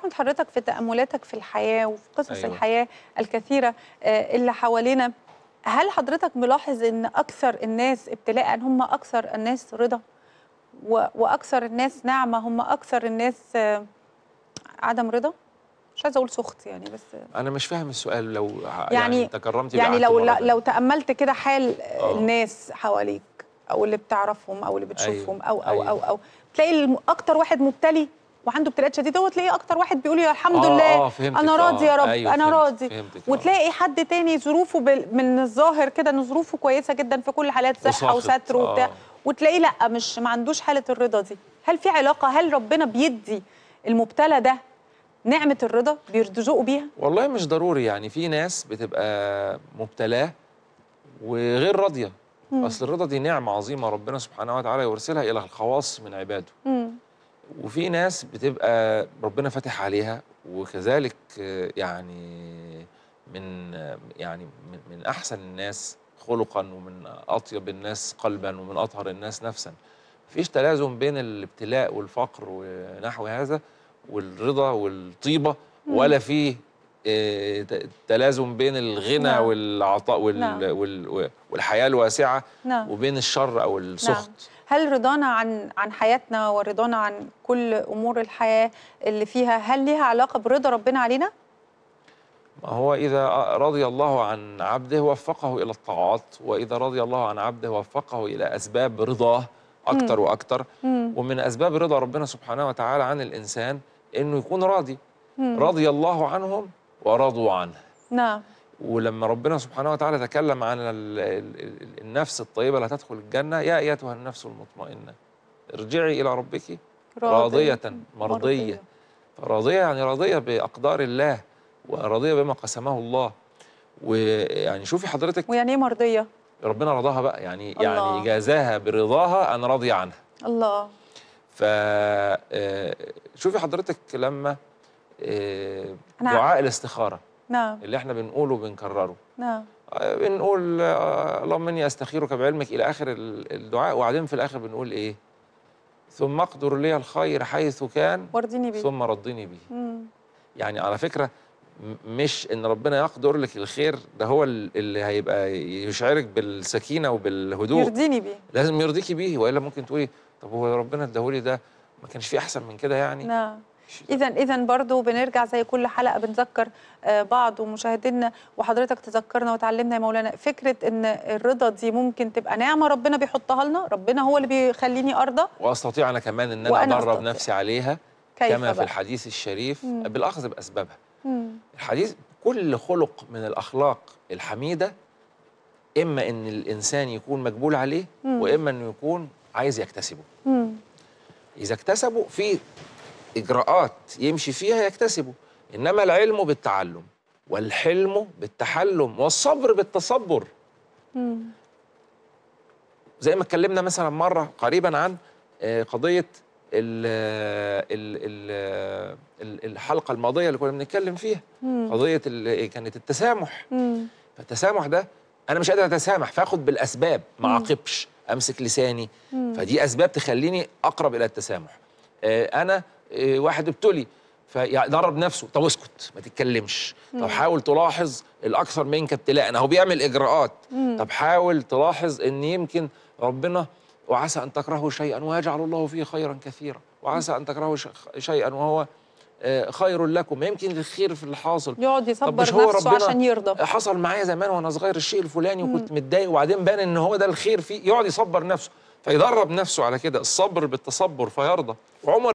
احمد حضرتك في تأملاتك في الحياة وفي قصص أيوة. الحياة الكثيرة آه، اللي حوالينا هل حضرتك ملاحظ إن أكثر الناس ابتلاء هم أكثر الناس رضا وأكثر الناس نعمه هم أكثر الناس آه، عدم رضا مش عايزة أقول سخط يعني بس أنا مش فاهم السؤال لو ع- يعني- تكرمتي يعني لو تانية. لو تأملت كده حال آه. الناس حواليك أو اللي بتعرفهم أو اللي بتشوفهم أو أو أيوة. أو أو تلاقي أكتر واحد مبتلي وعنده ابتلاءات شديدة. هو تلاقيه أكتر واحد بيقول يا الحمد آه، لله آه، فهمتك، أنا آه، راضي يا رب أيوة، أنا راضي. فهمتك، آه. وتلاقي حد تاني ظروفه بال- من الظاهر كده إن ظروفه كويسة جدا في كل الحالات صحة وستر وبتاع آه. وتلاقيه لأ مش ما عندوش حالة الرضا دي. هل في علاقة؟ هل ربنا بيدي المبتلى ده نعمة الرضا بيرزقوا بيها؟ والله مش ضروري يعني. في ناس بتبقى مبتلاه وغير راضية. أصل الرضا دي نعمة عظيمة ربنا سبحانه وتعالى يرسلها إلى الخواص من عباده. مم. وفي ناس بتبقى ربنا فاتح عليها وكذلك يعني من يعني من, من أحسن الناس خلقا ومن أطيب الناس قلبا ومن أطهر الناس نفسا. مفيش تلازم بين الابتلاء والفقر ونحو هذا والرضا والطيبة ولا في ت- تلازم بين الغنى نعم. والعطاء وال نعم. وال والحياة الواسعة نعم وبين الشر أو السخط نعم. هل رضانا عن عن حياتنا ورضانا عن كل أمور الحياة اللي فيها هل ليها علاقة برضا ربنا علينا؟ ما هو إذا رضي الله عن عبده وفقه إلى الطاعات وإذا رضي الله عن عبده وفقه إلى أسباب رضاه وأكتر مم. ومن أسباب رضا ربنا سبحانه وتعالى عن الإنسان إنه يكون راضي. رضي الله عنهم ورضوا عنه. نعم. ولما ربنا سبحانه وتعالى تكلم عن ال- ال- ال- النفس الطيبة لا تدخل الجنة يا أيتها النفس المطمئنة. ارجعي إلى ربك راضية مرضية. راضية يعني راضية بأقدار الله وراضية بما قسمه الله. ويعني شوفي حضرتك ويعني إيه مرضية؟ ربنا رضاها بقى. يعني الله. يعني جازاها برضاها أنا راضي عنها. الله. ف آه، شوفي حضرتك لما دعاء الاستخارة. نعم. اللي إحنا بنقوله وبنكرره. نعم. آه، بنقول آه، اللهم إني أستخيرك بعلمك إلى آخر ال- الدعاء وبعدين في الآخر بنقول إيه؟ ثم أقدر لي الخير حيث كان وارضيني بيه ثم ردني به. مم. يعني على فكرة مش إن ربنا يقدر لك الخير ده هو ال- اللي هيبقى يشعرك بالسكينة وبالهدوء. يرضيني بيه لازم يرضيكي بيه وإلا ممكن تقولي طب هو ربنا اداهولي ده ما كانش في أحسن من كده يعني؟ نعم. اذا اذا برضه بنرجع زي كل حلقة بنذكر آه، بعض ومشاهدينا وحضرتك تذكرنا وتعلمنا يا مولانا فكرة إن الرضا دي ممكن تبقى نعمة ربنا بيحطها لنا ربنا هو اللي بيخليني أرضى وأستطيع أنا كمان إن أنا أدرب. نفسي عليها كيف كما في بقى؟ الحديث الشريف مم. بالأخذ بأسبابها مم. الحديث كل خلق من الأخلاق الحميدة إما إن الإنسان يكون مجبول عليه مم. وإما إنه يكون عايز يكتسبه مم. إذا اكتسبه في إجراءات يمشي فيها يكتسبه إنما العلم بالتعلم والحلم بالتحلم والصبر بالتصبر مم. زي ما اتكلمنا مثلا مرة قريبا عن آه، قضية ال ال ال ال- الحلقة الماضية اللي كنا بنتكلم فيها مم. قضية ال- كانت التسامح مم. فالتسامح ده أنا مش قادر أتسامح فأخد بالأسباب ما اعاقبش أمسك لساني مم. فدي أسباب تخليني أقرب إلى التسامح آه، أنا آه، واحد ابتلي فيدرب نفسه. طب اسكت ما تتكلمش. طب حاول تلاحظ الأكثر منك ابتلاء هو بيعمل إجراءات. طب حاول تلاحظ إن يمكن ربنا وعسى أن تكرهوا شيئا ويجعل الله فيه خيرا كثيرا. وعسى أن تكرهوا شيئا وهو آه، خير لكم. يمكن الخير في الحاصل يقعد طب يصبر نفسه ربنا عشان يرضى. حصل معايا زمان وأنا صغير الشيء الفلاني وكنت متضايق وبعدين بان إن هو ده الخير فيه. يقعد يصبر نفسه. فيدرب نفسه على كده. الصبر بالتصبر فيرضى. وعمر